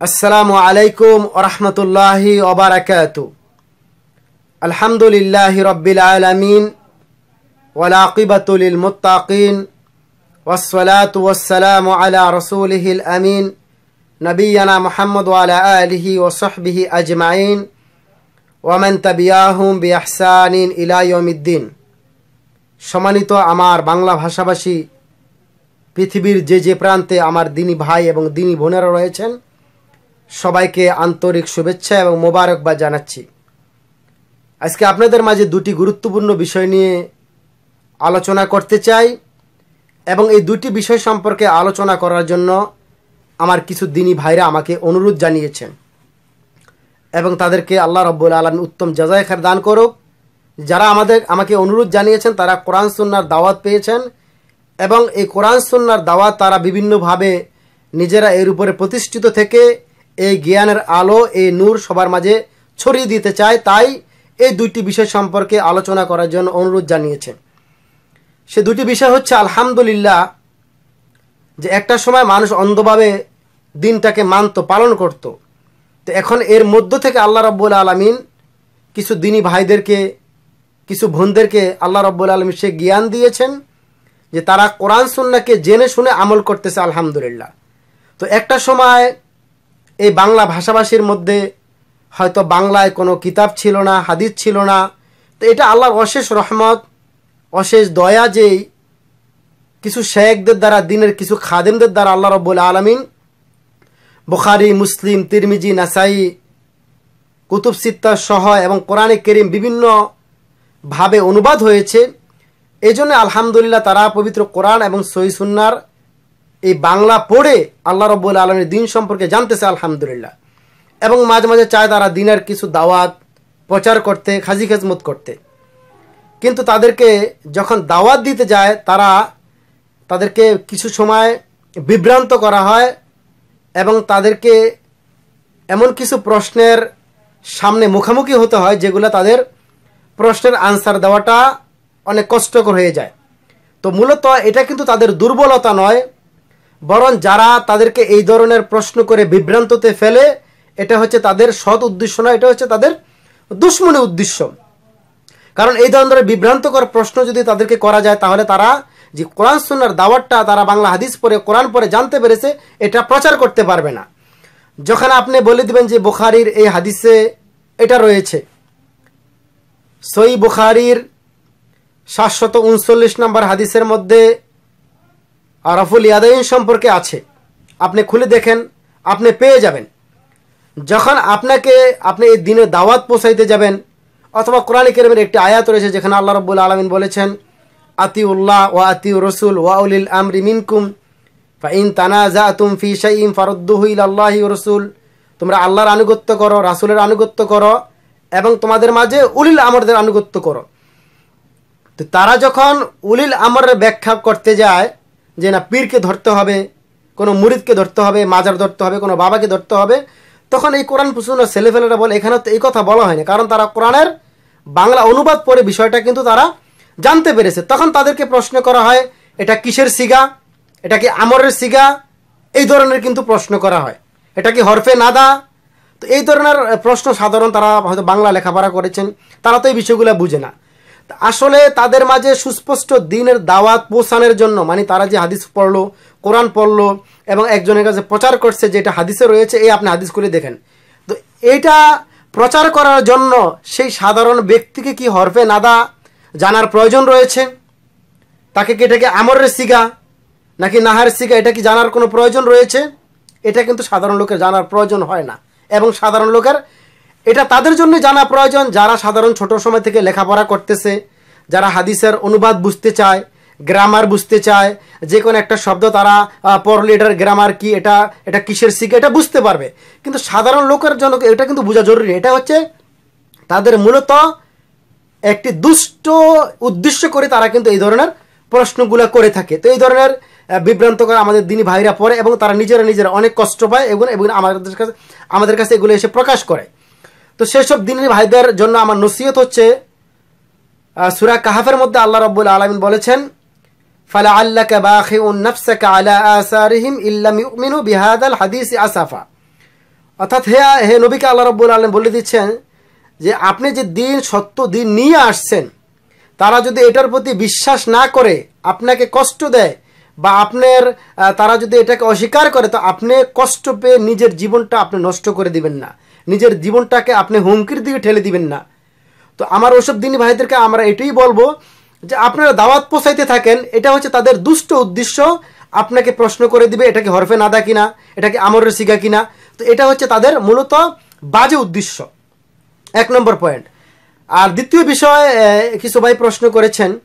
আসসালামু আলাইকুম ওরহমতুল্লাহি ওবরাকাত আলহামদুলিল্লাহ রব্বিল আলমিন ওলাকিবাতুল মুত্তাকিন والصلاة والسلام على رسوله الأمين نبينا محمد وعلى آله وصحبه أجمعين ومن تبعهم بإحسان إلى يوم الدين সম্মানিত আমার বাংলা ভাষাভাষী পৃথিবীর যে যে প্রান্তে আমার দিনী ভাই এবং দিনী বোনেরা রয়েছেন সবাইকে আন্তরিক শুভেচ্ছা এবং মোবারকবাদ জানাচ্ছি আজকে আপনাদের মাঝে দুটি গুরুত্বপূর্ণ বিষয় নিয়ে আলোচনা করতে চাই এবং এই দুটি বিষয় সম্পর্কে আলোচনা করার জন্য আমার কিছু দিনী ভাইরা আমাকে অনুরোধ জানিয়েছেন এবং তাদেরকে আল্লাহ রব্বুল আলম উত্তম জাজায় খার দান করুক। যারা আমাদের, আমাকে অনুরোধ জানিয়েছেন, তারা কোরআন সুন্নার দাওয়াত পেয়েছেন এবং এই কোরআন সুন্নার দাওয়াত তারা বিভিন্নভাবে নিজেরা এর উপরে প্রতিষ্ঠিত থেকে এই জ্ঞানের আলো, এই নূর সবার মাঝে ছড়িয়ে দিতে চায়। তাই এই দুইটি বিষয় সম্পর্কে আলোচনা করার জন্য অনুরোধ জানিয়েছেন। সে দুটি বিষয় হচ্ছে আলহামদুলিল্লাহ যে একটা সময় মানুষ অন্ধভাবে দিনটাকে মানত, পালন করত। তো এখন এর মধ্য থেকে আল্লাহ রব্বুল আলমিন কিছু দিনী ভাইদেরকে, কিছু বোনদেরকে আল্লাহ রব্বুল আলমিন সে জ্ঞান দিয়েছেন যে তারা কোরআন সুন্নাকে জেনে শুনে আমল করতেছে আলহামদুলিল্লাহ। তো একটা সময় এই বাংলা ভাষাভাষীর মধ্যে হয়তো বাংলায় কোনো কিতাব ছিল না, হাদিস ছিল না। তো এটা আল্লাহর অশেষ রহমত। অশেষ দয়া যেই কিছু শেখদের দ্বারা, দিনের কিছু খাদেমদের দ্বারা আল্লাহ রব্বুল আলমিন বুখারি, মুসলিম, তিরমিজি, নাসাই, কুতুব সিত্তা, সহ এবং কোরআনে করিম বিভিন্নভাবে অনুবাদ হয়েছে। এই জন্য আলহামদুলিল্লাহ তারা পবিত্র কোরআন এবং সই সুন্নার এই বাংলা পড়ে আল্লাহ রব্বুল আলমের দিন সম্পর্কে জানতেছে আলহামদুলিল্লাহ। এবং মাঝে মাঝে চায় তারা দিনের কিছু দাওয়াত প্রচার করতে, খাজি খেজমত করতে। কিন্তু তাদেরকে যখন দাওয়াত দিতে যায়, তারা তাদেরকে কিছু সময় বিভ্রান্ত করা হয় এবং তাদেরকে এমন কিছু প্রশ্নের সামনে মুখোমুখি হতে হয়, যেগুলো তাদের প্রশ্নের আনসার দেওয়াটা অনেক কষ্টকর হয়ে যায়। তো মূলত এটা কিন্তু তাদের দুর্বলতা নয়, বরং যারা তাদেরকে এই ধরনের প্রশ্ন করে বিভ্রান্ততে ফেলে, এটা হচ্ছে তাদের সৎ উদ্দেশ্য নয়, এটা হচ্ছে তাদের দুশ্মনী উদ্দেশ্য। কারণ এই ধরনের বিভ্রান্তকর প্রশ্ন যদি তাদেরকে করা যায়, তাহলে তারা যে কোরআন, সুন্নার দাওয়াতটা তারা বাংলা হাদিস পরে কোরআন পরে জানতে পেরেছে, এটা প্রচার করতে পারবে না। যখন আপনি বলে দিবেন যে বুখারির এই হাদিসে এটা রয়েছে সই বুখারির সাতশত উনচল্লিশ নম্বর হাদিসের মধ্যে রফুল ইয়াদাইন সম্পর্কে আছে। আপনি খুলে দেখেন, আপনি পেয়ে যাবেন। যখন আপনাকে আপনি এই দিনে দাওয়াত পৌঁছাইতে যাবেন অথবা কোরআন কেরমের একটি আয়াত রয়েছে যেখানে আল্লাহ রব্বুল আলমিন বলেছেন, আতিউল্লাহ ও আতিউ রসুল ওয়াউলিল আমরি মিনকুম ফাইন তানা জা তুম ফি শাইম ফারুদ্দুহুল আল্লাহ রসুল, তোমরা আল্লাহর আনুগত্য করো, রাসুলের আনুগত্য করো এবং তোমাদের মাঝে উলিল আমরদের আনুগত্য করো। তো তারা যখন উলিল আমরের ব্যাখ্যা করতে যায় যে না, পীরকে ধরতে হবে, কোনো মুরিদকে ধরতে হবে, মাজার ধরতে হবে, কোনো বাবাকে ধরতে হবে তখন এই কোরআন পুসুন ছেলেফেলেরা বলে, এখানে তো এই কথা বলা হয়নি। কারণ তারা কোরআনের বাংলা অনুবাদ পড়ে বিষয়টা কিন্তু তারা জানতে পেরেছে। তখন তাদেরকে প্রশ্ন করা হয়, এটা কিসের সিগা? এটা কি আমরের সিগা? এই ধরনের কিন্তু প্রশ্ন করা হয়। এটা কি হরফে নাদা? তো এই ধরনের প্রশ্ন সাধারণ তারা হয়তো বাংলা লেখাপড়া করেছেন। তারা তো এই বিষয়গুলো বুঝে না। আসলে তাদের মাঝে সুস্পষ্ট দিনের দাওয়াত পৌঁছানোর জন্য মানে তারা যে হাদিস পড়ল, কোরআন পড়ল, এবং একজনের কাছে প্রচার করছে যে এটা হাদিসে রয়েছে, এই আপনি হাদিস করে দেখেন। তো এইটা প্রচার করার জন্য সেই সাধারণ ব্যক্তিকে কি হরফে নাদা জানার প্রয়োজন রয়েছে? তাকে কি এটাকে আমরের সিগা নাকি নাহার সিগা, এটা কি জানার কোনো প্রয়োজন রয়েছে? এটা কিন্তু সাধারণ লোকের জানার প্রয়োজন হয় না। এবং সাধারণ লোকের এটা তাদের জন্য জানা প্রয়োজন যারা সাধারণ ছোট সময় থেকে লেখাপড়া করতেছে, যারা হাদিসের অনুবাদ বুঝতে চায় গ্রামার বুঝতে চায়, যে কোনো একটা শব্দ তারা পড়লে এটার গ্রামার কি, এটা এটা কিসের শিখে, এটা বুঝতে পারবে। কিন্তু সাধারণ লোকের জন্য এটা কিন্তু বোঝা জরুরি। এটা হচ্ছে তাদের মূলত একটি দুষ্ট উদ্দেশ্য করে তারা কিন্তু এই ধরনের প্রশ্নগুলো করে থাকে। তো এই ধরনের বিভ্রান্ত করে আমাদের দিনী ভাইরা পড়ে এবং তারা নিজেরা নিজেরা অনেক কষ্ট পায় এবং এবং আমাদের কাছে আমাদের কাছে এগুলো এসে প্রকাশ করে। তো সেসব দিনী ভাইদের জন্য আমার নসিহত হচ্ছে সুরা কাহাফের মধ্যে আল্লাহ রব্বুল আলমিন বলেছেন ফালা আল্লাহ বাখিউন নাফসাকা আলা আসারিহিম ইল্লাম ইউমিনু বিহাদাল হাদিস আসাফা। অর্থাৎ হে হে নবীকে আল্লাহ রব্বুল আলম বলে দিচ্ছেন যে, আপনি যে দিন, সত্য দিন নিয়ে আসছেন, তারা যদি এটার প্রতি বিশ্বাস না করে, আপনাকে কষ্ট দেয় বা আপনার তারা যদি এটাকে অস্বীকার করে, তো আপনি কষ্ট পেয়ে নিজের জীবনটা আপনি নষ্ট করে দিবেন না। নিজের জীবনটাকে আপনি হুমকির দিকে ঠেলে দিবেন না। তো আমার ওসব দিনী ভাইদেরকে আমরা এটাই বলব যে আপনারা দাওয়াত পোষাইতে থাকেন, এটা হচ্ছে তাদের দুষ্ট উদ্দেশ্য। আপনাকে প্রশ্ন করে দিবে এটা কি হরফে নাদা কিনা এটা কি আমরের শিখা কিনা। তো এটা হচ্ছে তাদের মূলত বাজে উদ্দেশ্য। এক নম্বর পয়েন্ট। আর দ্বিতীয় বিষয় কিছু ভাই প্রশ্ন করেছেন।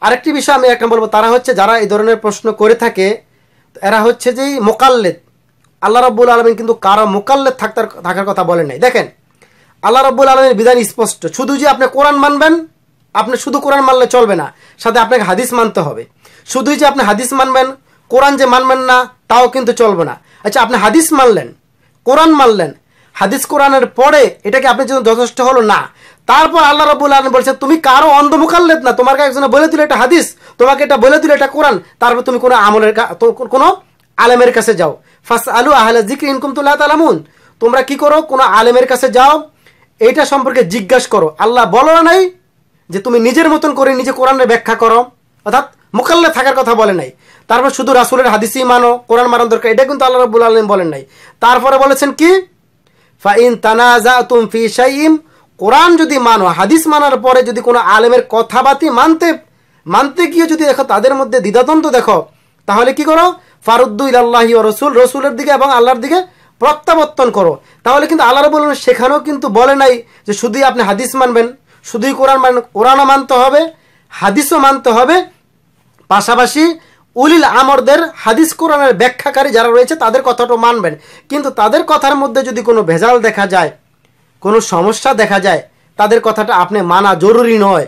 আরেকটি বিষয় আমি একটা বলব, তারা হচ্ছে যারা এই ধরনের প্রশ্ন করে থাকে, এরা হচ্ছে যে মোকাল্লেদ। আল্লাহ রব্বুল আলমিন কিন্তু কারও মোকাল্লেদ থাকার থাকার কথা বলেন নাই। দেখেন, আল্লাহ রব্বুল আলমের বিধান স্পষ্ট। শুধু যে আপনি কোরআন মানবেন, আপনি শুধু কোরআন মানলে চলবে না, সাথে আপনাকে হাদিস মানতে হবে। শুধুই যে আপনি হাদিস মানবেন, কোরআন যে মানবেন না, তাও কিন্তু চলবে না। আচ্ছা আপনি হাদিস মানলেন, কোরআন মানলেন, হাদিস কোরআনের পরে এটাকে আপনার জন্য যথেষ্ট হলো, না। তারপর আল্লাহ রবুল আলম বলছে, তুমি কারও অন্ধ মুখাল্লেত না, তোমাকে একজনে বলে দিল এটা হাদিস, তোমাকে এটা বলে দিল এটা কোরআন, তারপর তুমি কোনো আমলের কোনো আলেমের কাছে যাও। ফার্স্ট আলু আহলে জিক্র ইনকুম তুল্লাহ তালামুন। তোমরা কি করো? কোনো আলেমের কাছে যাও। এইটা সম্পর্কে জিজ্ঞাসা করো। আল্লাহ বলো নাই যে তুমি নিজের মতন করে নিজে কোরআনের ব্যাখ্যা করো। অর্থাৎ মোকাল্লে থাকার কথা বলে নাই। তারপর শুধু রাসুলের হাদিসই মানো, কোরআন মানার দরকার, এটা কিন্তু আল্লাহ রবুল আলম বলেন নাই। তারপরে বলেছেন কি? ফাইন তানাজা তুম ফি শাইম কোরআন যদি মানো, হাদিস মানার পরে যদি কোনো আলেমের কথাবাতি মানতে মানতে গিয়ে যদি দেখো তাদের মধ্যে দ্বিধাদ্বন্দ্ব দেখো, তাহলে কি করো? ফারুদ্দু ইল্লাহি ও রসুল, রসুলের দিকে এবং আল্লাহর দিকে প্রত্যাবর্তন করো। তাহলে কিন্তু আল্লাহ রবুল সেখানেও কিন্তু বলে নাই যে শুধুই আপনি হাদিস মানবেন, শুধুই কোরআন মান কোরআনও মানতে হবে, হাদিসও মানতে হবে। পাশাপাশি উলিল আমরদের হাদিস কোরআনের ব্যাখ্যাকারী যারা রয়েছে, তাদের কথাটা মানবেন। কিন্তু তাদের কথার মধ্যে যদি কোনো ভেজাল দেখা যায়, কোনো সমস্যা দেখা যায়, তাদের কথাটা আপনি মানা জরুরি নয়।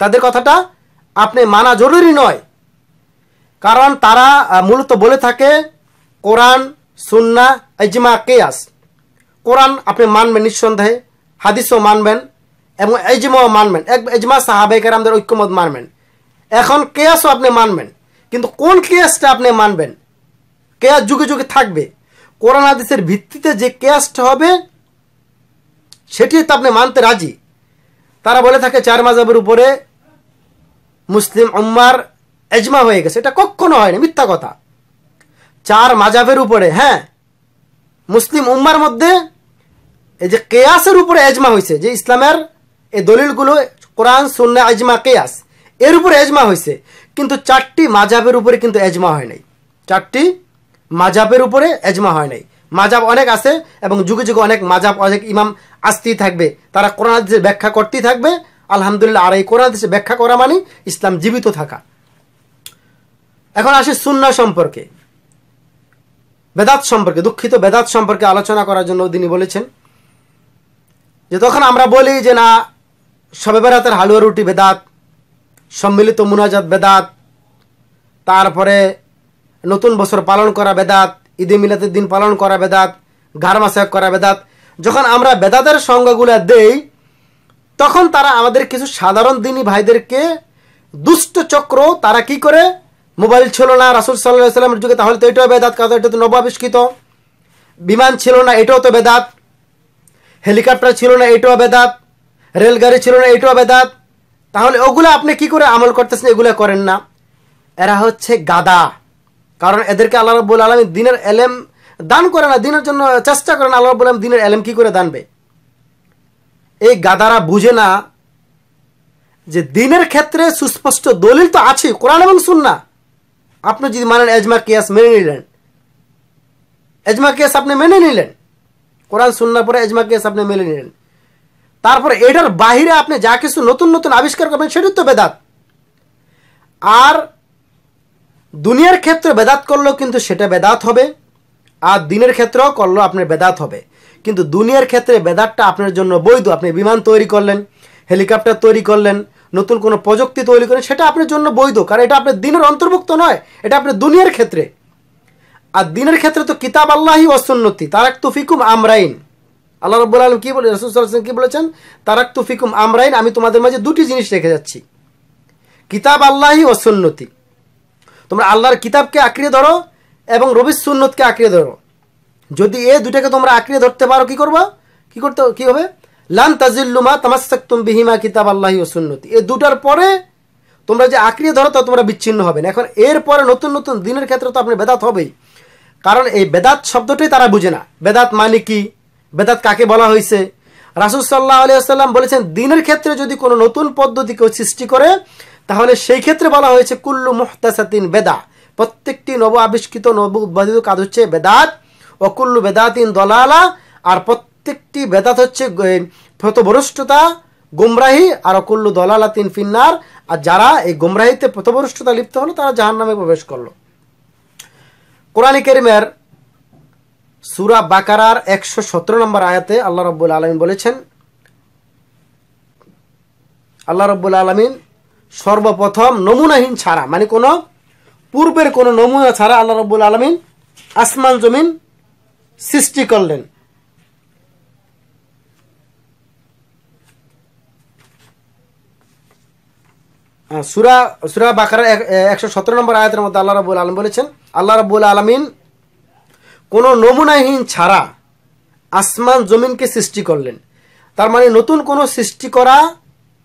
তাদের কথাটা আপনি মানা জরুরি নয়। কারণ তারা মূলত বলে থাকে, কোরআন সুন্না এজমা কেয়াস। কোরআন আপনি মানবেন নিঃসন্দেহে, হাদিসও মানবেন, এবং এজমাও মানবেন। এক এজমা সাহাবেকের আমাদের ঐক্যমত মানবেন। এখন কেয়াসও আপনি মানবেন, কিন্তু কোন কেয়াসটা আপনি মানবেন? কেয়াস যুগে যুগে থাকবে। কোরআন হাদিসের ভিত্তিতে যে কেয়াসটা হবে, সেটি তো আপনি মানতে রাজি। তারা বলে থাকে, চার মাজাবের উপরে মুসলিম উম্মার এজমা হয়ে গেছে। এটা কখনো হয়নি, মিথ্যা কথা। চার মাজাবের উপরে হ্যাঁ। মুসলিম উম্মার মধ্যে এই যে কেয়াসের উপরে এজমা হয়েছে, যে ইসলামের এই দলিলগুলো, কোরআন সুন্না এজমা, কেয়াস, এর উপরে এজমা হয়েছে। কিন্তু চারটি মাজাবের উপরে কিন্তু এজমা হয় নাই। চারটি মাজাবের উপরে এজমা হয় নাই। মাজাব অনেক আছে এবং যুগে যুগে অনেক মাজাব, অনেক ইমাম আসতেই থাকবে। তারা কোরআন ব্যাখ্যা করতেই থাকবে। আলহামদুলিল্লাহ, আর এই কোরআন ব্যাখ্যা করা মানে ইসলাম জীবিত থাকা। এখন আসি সুন্না সম্পর্কে। বেদাত সম্পর্কে, দুঃখিত, বেদাত সম্পর্কে আলোচনা করার জন্য তিনি বলেছেন যে তখন আমরা বলি যে না, সবে বেড়াতের হালুয়া রুটি বেদাত, সম্মিলিত মুনাজাত বেদাত, তারপরে নতুন বছর পালন করা বেদাত, ঈদে মিলাদের দিন পালন করা বেদাত ঘর মাসাক করা বেদাত। যখন আমরা বেদাতের সংজ্ঞাগুলো দেই, তখন তারা আমাদের কিছু সাধারণ দিনী ভাইদেরকে দুষ্ট চক্র তারা কি করে? মোবাইল ছিল না, রাসুল সাল্লাহ সাল্লামের যুগে, তাহলে তো এটাও বেদাত কারণ এটা তো নবাবিষ্কৃত। বিমান ছিল না, এটাও তো বেদাত। হেলিকপ্টার ছিল না, এটাও বেদাত। রেলগাড়ি ছিল না, এটাও বেদাত। তাহলে ওগুলো আপনি কি করে আমল করতেছেন? এগুলো করেন না। এরা হচ্ছে গাদা। কারণ এদেরকে আল্লাহ রব্বুল আলমী দিনের এলেম দান করে না, দিনের জন্য চেষ্টা করে না। আল্লাহ রব্বুল আলম দিনের এলেম কি করে দানবে? এই গাদারা বুঝে না যে দিনের ক্ষেত্রে সুস্পষ্ট দলিল তো আছে কোরআন এবং সুন্না আপনি যদি মানেন এজমা কেয়াস মেনে নিলেন। এজমা কেয়াস আপনি মেনে নিলেন। কোরআন সুন্না পরে এজমা কেয়াস আপনি মেনে নিলেন। তারপরে এটার বাহিরে আপনি যা কিছু নতুন নতুন আবিষ্কার করবেন সেটি তো বেদাত। আর দুনিয়ার ক্ষেত্রে বেদাত করলেও কিন্তু সেটা বেদাত হবে, আর দিনের ক্ষেত্রেও করলেও আপনার বেদাত হবে। কিন্তু দুনিয়ার ক্ষেত্রে বেদাতটা আপনার জন্য বৈধ। আপনি বিমান তৈরি করলেন, হেলিকপ্টার তৈরি করলেন নতুন কোনো প্রযুক্তি তৈরি করেন সেটা আপনার জন্য বৈধ, কারণ এটা আপনার দিনের অন্তর্ভুক্ত নয়, এটা আপনার দুনিয়ার ক্ষেত্রে। আর দিনের ক্ষেত্রে তো কিতাব আল্লাহি অসুন্নতি তারাক তুফিকুম আমরাইন। আল্লাহ রব্বুল আলম কি বলে, রসুল কি বলেছেন? তারাক তুফিকুম আমরাইন, আমি তোমাদের মাঝে দুটি জিনিস রেখে যাচ্ছি। কিতাব আল্লাহি অসুন্নতি তোমরা আল্লাহর কিতাবকে আঁকড়িয়ে ধরো এবং রবির সুন্নতকে আঁকড়িয়ে ধরো। যদি এ দুটাকে তোমরা আঁকড়িয়ে ধরতে পারো, কি করবা? কি করতে, কি হবে? লান তাজিল্লুমা তামাসাক্তুম বিহিমা কিতাব আল্লাহি ও সুন্নতি। এ দুটার পরে তোমরা যে আঁকড়িয়ে ধরো তা তোমরা বিচ্ছিন্ন হবে না। এখন এর পরে নতুন নতুন দিনের ক্ষেত্রে তো আপনি বেদাত হবেই। কারণ এই বেদাত শব্দটাই তারা বুঝে না। বেদাত মানে কি? বেদাত কাকে বলা হয়েছে? রাসুল সাল্লাহ আলিয়াল্লাম বলেছেন, দিনের ক্ষেত্রে যদি কোনো নতুন পদ্ধতি কেউ সৃষ্টি করে, তাহলে সেই ক্ষেত্রে বলা হয়েছে, কুল্লু মুহতাসাতিন বেদা। প্রত্যেকটি নব আবিষ্কৃত নব উদ্ভাদিত কাজ হচ্ছে বেদাত অকুল্লু বেদাতিন দলালা। আর প্রত্যেকটি বেদাত হচ্ছে প্রতভরষ্টতা গুমরাহি, আর অকুল্লু দলালাতিন ফিন্নার। আর যারা এই গুমরাহিতে প্রতভরষ্টতা লিপ্ত হলো, তারা জাহান নামে প্রবেশ করল। কোরআন কেরিমের সুরা বাকারার একশো সতেরো নম্বর আয়াতে আল্লাহ রব্বুল আলমিন বলেছেন, আল্লাহ রব্বুল আলমিন সর্বপ্রথম নমুনাহীন ছাড়া মানে কোনো পূর্বের কোনো নমুনা ছাড়া আল্লাহ রব্বুল আলমিন আসমান জমিন সৃষ্টি করলেন। সুরা সুরা বাকার একশো সতেরো নম্বর আয়াতের মধ্যে আল্লাহ রব্বুল আলম বলেছেন, আল্লাহ রব্বুল আলমিন কোনো নমুনাহীন ছাড়া আসমান জমিনকে সৃষ্টি করলেন। তার মানে নতুন কোনো সৃষ্টি করা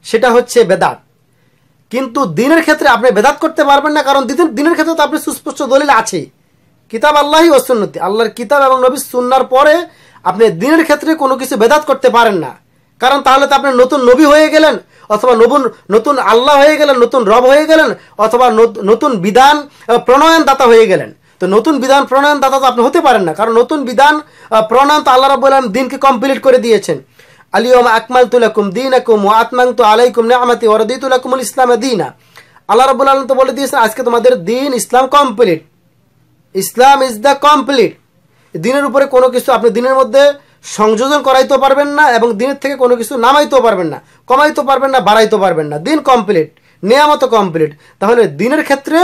সেটা হচ্ছে বেদাত। কিন্তু দিনের ক্ষেত্রে আপনি বেদাত করতে পারবেন না, কারণ দিনের ক্ষেত্রে তো আপনি সুস্পষ্ট দলিল আছে। কিতাব আল্লাহি অসুন্নতি আল্লাহর কিতাব এবং নবী সুন্নার পরে আপনি দিনের ক্ষেত্রে কোনো কিছু বেদাত করতে পারেন না। কারণ তাহলে তো আপনি নতুন নবী হয়ে গেলেন অথবা নতুন নতুন আল্লাহ হয়ে গেলেন, নতুন রব হয়ে গেলেন, অথবা নতুন বিধান প্রণয়ন দাতা হয়ে গেলেন। তো নতুন বিধান প্রণয়ন দাতা তো আপনি হতে পারেন না, কারণ নতুন বিধান প্রণয়ন তো আল্লাহ রব দিনকে কমপ্লিট করে দিয়েছেন। আলিয়ম আকমাল তুলাকুম দিন আকুম ও আত্মাং তো আলাইকুম নেমাতি ওরদিতুলাকুমুল ইসলাম দিনা। আল্লাহ রবুল আলম তো বলে দিয়েছেন, আজকে তোমাদের দিন Islam complete Islam is the complete দিনের উপরে কোনো কিছু আপনি দিনের মধ্যে সংযোজন করাইতেও পারবেন না এবং দিনের থেকে কোনো কিছু নামাইতেও পারবেন না, কমাইতেও পারবেন না, বাড়াইতেও পারবেন না। দিন কমপ্লিট নেয়ামতো কমপ্লিট তাহলে দিনের ক্ষেত্রে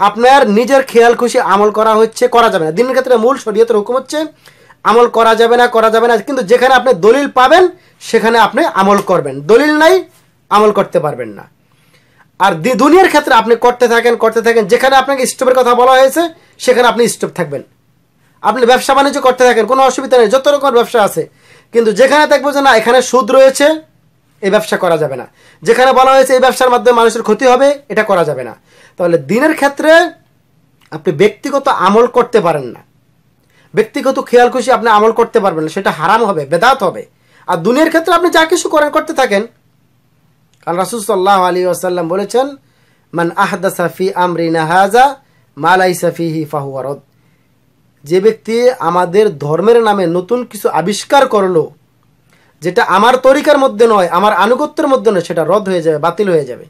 আপনার নিজের খেয়াল খুশি আমল করা হচ্ছে, করা যাবে না। দিনের ক্ষেত্রে মূল শরীয়তের হুকুম হচ্ছে, আমল করা যাবে না, করা যাবে না। কিন্তু যেখানে আপনি দলিল পাবেন, সেখানে আপনি আমল করবেন। দলিল নাই, আমল করতে পারবেন না। আর দুনিয়ার ক্ষেত্রে আপনি করতে থাকেন করতে থাকেন। যেখানে আপনাকে স্টপের কথা বলা হয়েছে, সেখানে আপনি স্টপ থাকবেন। আপনি ব্যবসা বাণিজ্য করতে থাকেন, কোনো অসুবিধা নেই, যত রকম ব্যবসা আছে। কিন্তু যেখানে দেখব যে না, এখানে সুদ রয়েছে, এই ব্যবসা করা যাবে না। যেখানে বলা হয়েছে এই ব্যবসার মাধ্যমে মানুষের ক্ষতি হবে, এটা করা যাবে না। তাহলে দিনের ক্ষেত্রে আপনি ব্যক্তিগত আমল করতে পারেন না। ব্যক্তিগত খেয়াল খুশি আপনি আমল করতে পারবেন না, সেটা হারাম হবে, বেদাত হবে। আর দুনিয়ার ক্ষেত্রে আপনি যা কিছু করেন, করতে থাকেন। কারণ রাসুল সাল্লাহ আলী আসাল্লাম বলেছেন, মান আহদা সাফি আমরিনা হাজা মালাই সাফিহি ফাহুয়ারদ যে ব্যক্তি আমাদের ধর্মের নামে নতুন কিছু আবিষ্কার করল, যেটা আমার তরিকার মধ্যে নয়, আমার আনুগত্যের মধ্যে নয়, সেটা রদ হয়ে যাবে, বাতিল হয়ে যাবে।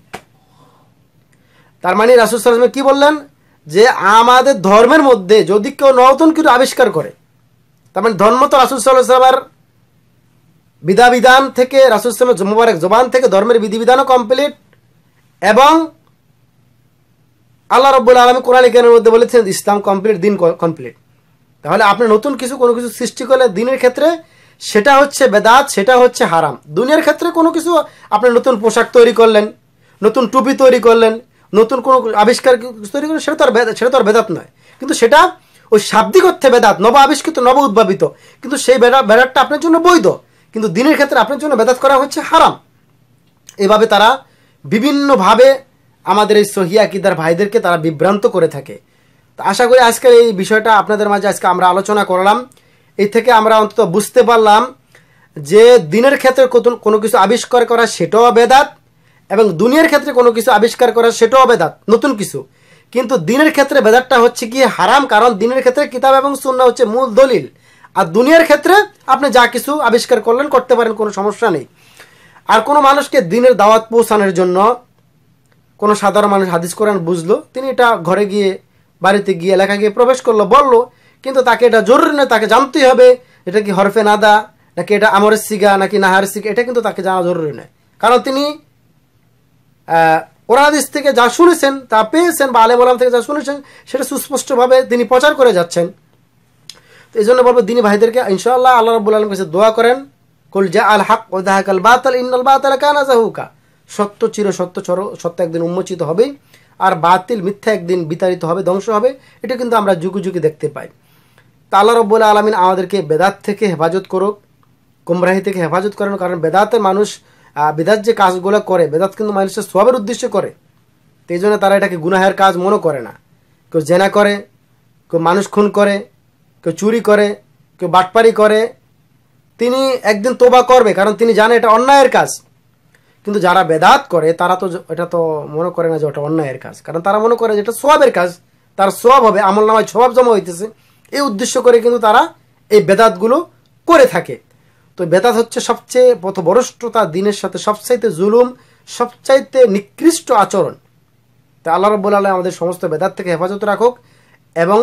তার মানে রাসুল সাল্লাম কি বললেন? যে আমাদের ধর্মের মধ্যে যদি কেউ নতুন কিছু আবিষ্কার করে, তার মানে ধর্ম তো রাসুল সাল্লামের বিধাবিধান থেকে, রাসুল সালামের মুবারক জবান থেকে ধর্মের বিধিবিধানও কমপ্লিট এবং আল্লাহ রব্বুল আলমী কোরআন জ্ঞানের মধ্যে বলেছেন, ইসলাম কমপ্লিট দিন কমপ্লিট তাহলে আপনি নতুন কিছু, কোনো কিছু সৃষ্টি করলে দিনের ক্ষেত্রে সেটা হচ্ছে বেদাত, সেটা হচ্ছে হারাম। দুনিয়ার ক্ষেত্রে কোনো কিছু আপনি নতুন পোশাক তৈরি করলেন, নতুন টুপি তৈরি করলেন, নতুন কোনো আবিষ্কার তৈরি করলেন, সেটা তো আর সেটা তো আর বেদাত নয়। কিন্তু সেটা ওই শাব্দিক অর্থে বেদাত, নব আবিষ্কৃত, নব উদ্ভাবিত। কিন্তু সেই বেড়া বেড়ারটা আপনার জন্য বৈধ। কিন্তু দিনের ক্ষেত্রে আপনার জন্য বেদাত করা হচ্ছে হারাম। এভাবে তারা বিভিন্নভাবে আমাদের এই সহিয়া কিদার ভাইদেরকে তারা বিভ্রান্ত করে থাকে। তো আশা করি আজকের এই বিষয়টা আপনাদের মাঝে আজকে আমরা আলোচনা করলাম। এই থেকে আমরা অন্তত বুঝতে পারলাম যে দিনের ক্ষেত্রে কোনো কিছু আবিষ্কার করা সেটাও বেদাত এবং দুনিয়ার ক্ষেত্রে কোনো কিছু আবিষ্কার করা সেটাও বেদাত নতুন কিছু। কিন্তু দিনের ক্ষেত্রে বেদাতটা হচ্ছে কি হারাম, কারণ দিনের ক্ষেত্রে কিতাব এবং সুন্না হচ্ছে মূল দলিল। আর দুনিয়ার ক্ষেত্রে আপনি যা কিছু আবিষ্কার করলেন, করতে পারেন, কোনো সমস্যা নেই। আর কোনো মানুষকে দিনের দাওয়াত পৌঁছানোর জন্য কোনো সাধারণ মানুষ হাদিস কোরআন বুঝলো, তিনি এটা ঘরে গিয়ে বাড়িতে গিয়ে এলাকা গিয়ে প্রবেশ করল, বলল, কিন্তু তাকে এটা জরুরি নয়, তাকে জানতেই হবে। এটা কি হরফে নাদা, নাকি এটা আমরের সিগা, নাকি নাহার সিগা, এটা কিন্তু তাকে জানা জরুরি নয়। কারণ তিনি ওরা হাদিস থেকে যা শুনেছেন, তা পেয়েছেন, বা আলেম থেকে যা শুনেছেন, সেটা সুস্পষ্টভাবে তিনি প্রচার করে যাচ্ছেন। তো এই জন্য বলব, দিনী ভাইদেরকে, ইনশাআল্লাহ আল্লাহ রবুল আলম কাছে দোয়া করেন, কুল জা আল হক ও দাহাকাল বাতাল, ইন্নাল বাতাল কানা জাহুকা। সত্য চির সত্য সত্য একদিন উন্মোচিত হবেই। আর বাতিল, মিথ্যা একদিন বিতাড়িত হবে, ধ্বংস হবে, এটা কিন্তু আমরা যুগে যুগে দেখতে পাই। তা আল্লাহ রব্বুল আলমিন আমাদেরকে বেদাত থেকে হেফাজত করুক কুমরাহি থেকে হেফাজত করেন, কারণ বেদাতের মানুষ বেদাত যে কাজগুলো করে, বেদাত কিন্তু মানুষের সবের উদ্দেশ্য করে। তো এই জন্য তারা এটাকে গুনাহের কাজ মনে করে না। কেউ জেনা করে, কেউ মানুষ খুন করে, কেউ চুরি করে, কেউ বাটপারি করে। তিনি একদিন তোবা করবে, কারণ তিনি জানে এটা অন্যায়ের কাজ। কিন্তু যারা বেদাত করে, তারা তো এটা তো মনে করে না যে ওটা অন্যায়ের কাজ। কারণ তারা মনে করে যে এটা সোয়াবের কাজ। তার সোয়াব হবে, আমল নামায় স্বভাব জমা হইতেছে। এই উদ্দেশ্য করে কিন্তু তারা এই বেদাতগুলো করে থাকে। তো বেদাত হচ্ছে সবচেয়ে পথ বরষ্টতা দিনের সাথে সবচাইতে জুলুম, সবচাইতে নিকৃষ্ট আচরণ। তা আল্লাহ রব্বুল আল্লাহ আমাদের সমস্ত বেদাত থেকে হেফাজত রাখুক এবং